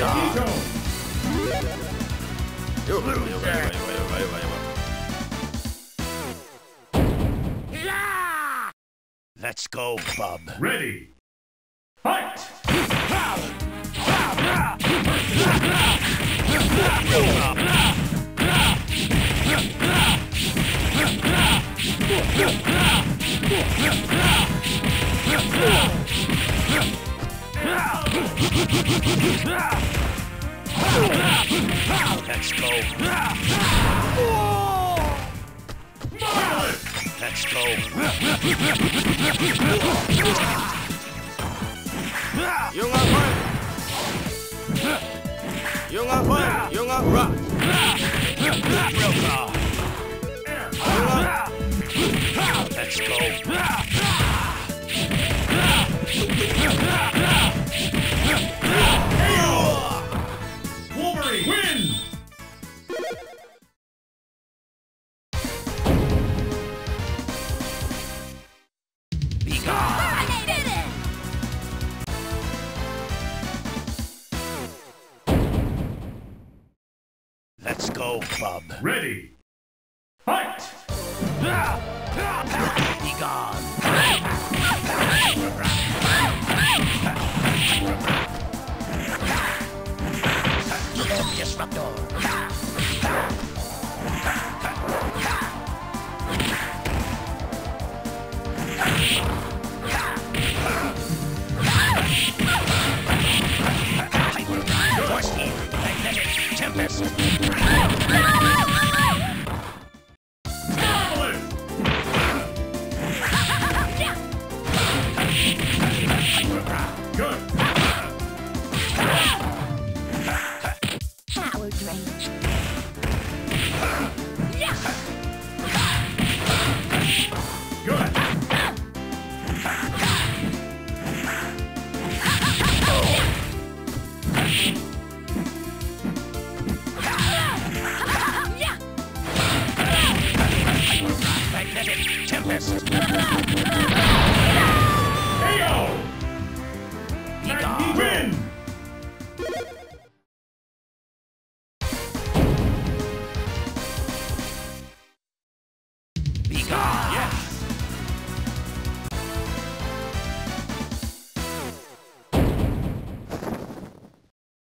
Magneto! Let's go, bub. Ready! Fight! Let's go. Marvelous! Let's go. Yung apa? Yung apa? Yung apa? Bub. Ready!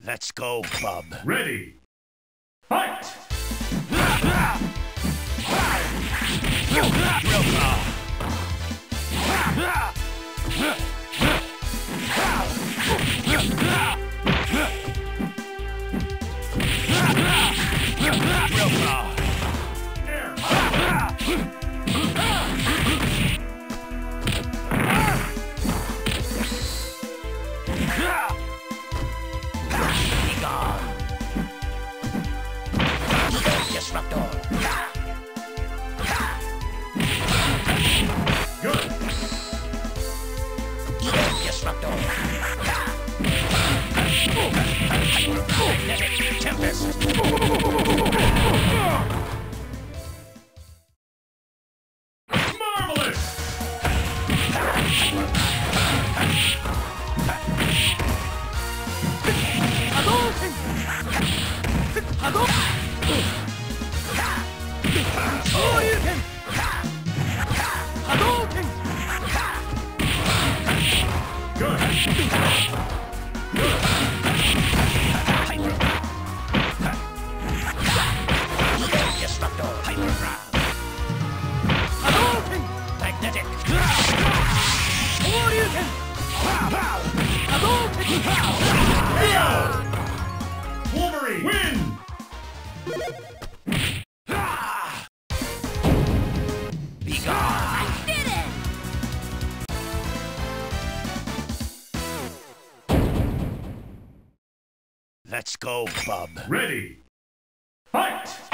Let's go, bub. Ready! Fight! Tempest. Wolverine wins! Be gone. Did it! Let's go, bub. Ready! Fight!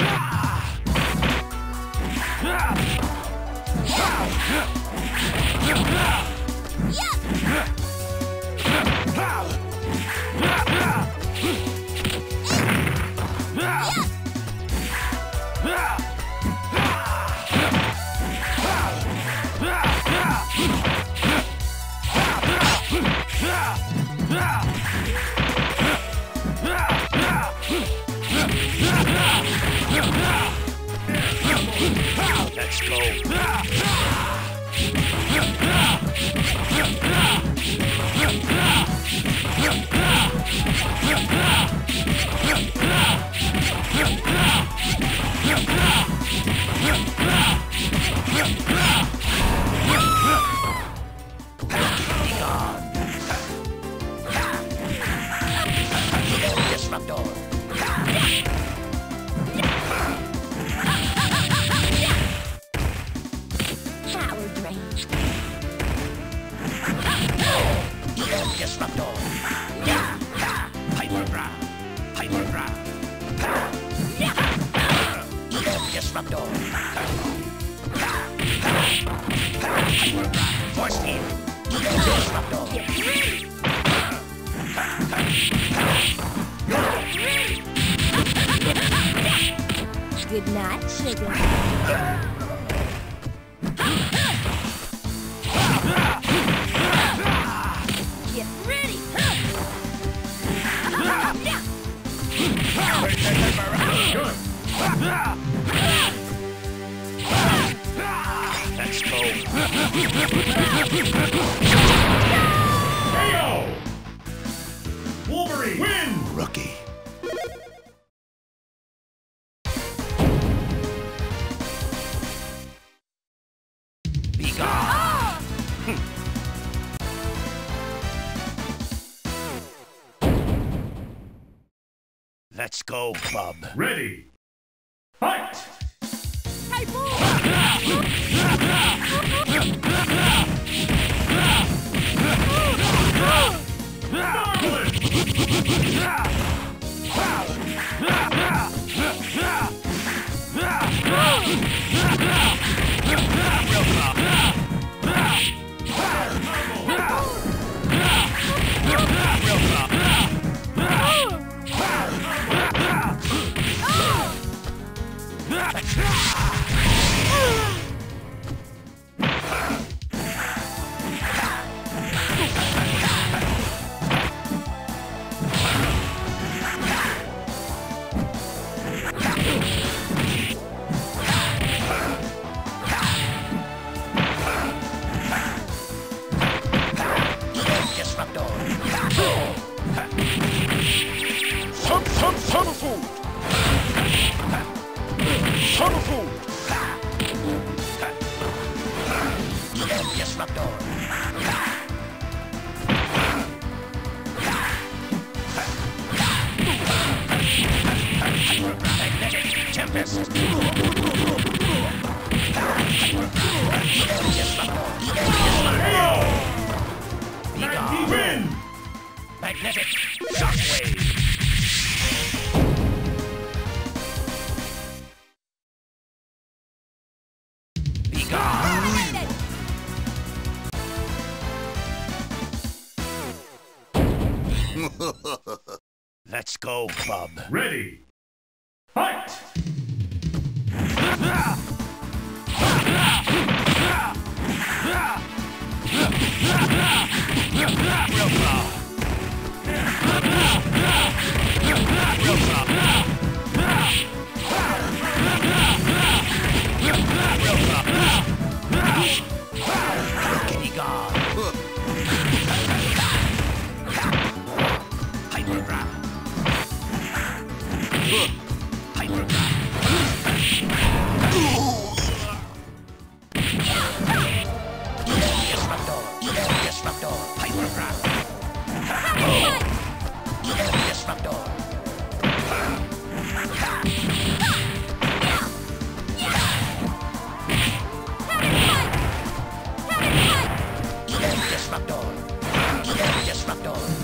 Let's Disruptor. Force field. Disruptor. Good night, sugar. Get KO. Wolverine win. Rookie. Let's go, bub. Ready. Fight. Marvelous. Disruptor. Some, some, some food. Magnetic Tempest. KO. Be gone. win. Magnetic Shockwave. Go, bub. Ready. Fight. Disruptor. Disruptor.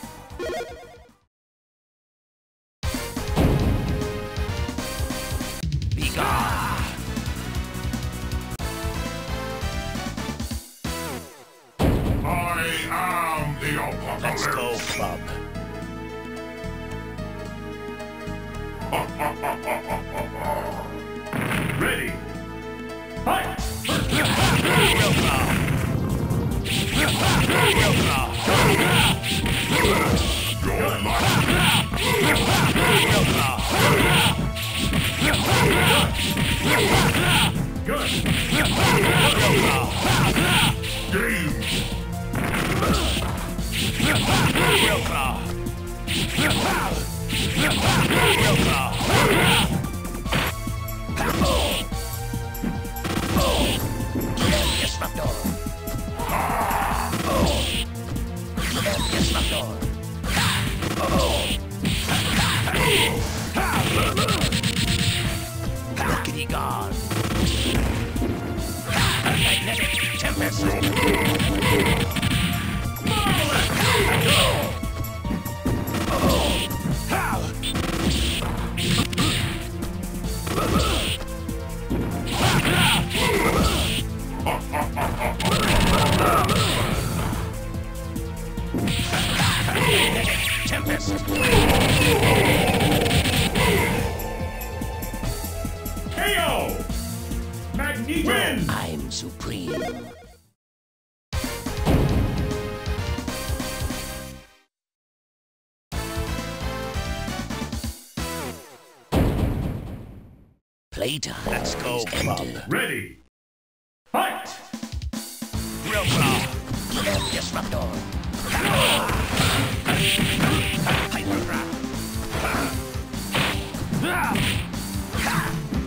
Club. Ready. Fight! Real Playtime. Let's go, Club. Ready. Fight! Drill Claw. Disruptor. Hypergraph.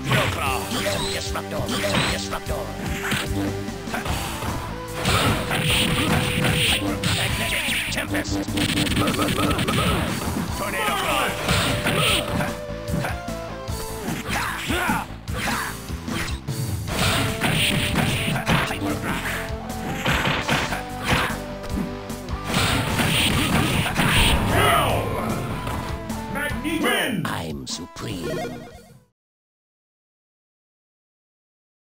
Drill Claw. Disruptor. Disruptor. Magnetic Tempest. Tornado Claw.